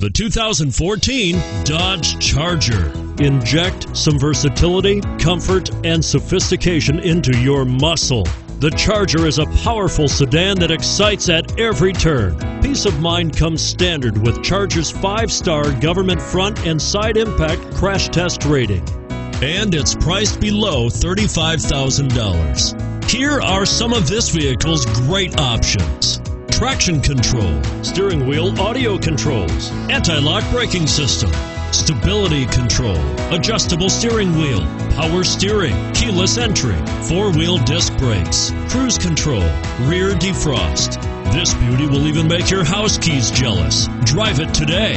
The 2014 Dodge Charger. Inject some versatility, comfort, and sophistication into your muscle. The Charger is a powerful sedan that excites at every turn. Peace of mind comes standard with Charger's five star government front and side impact crash test rating. And it's priced below $35,000. Here are some of this vehicle's great options traction control, steering wheel audio controls, anti lock braking system, stability control, adjustable steering wheel, power steering, keyless entry, four wheel disc brakes, cruise control, rear defrost. This beauty will even make your house keys jealous. Drive it today.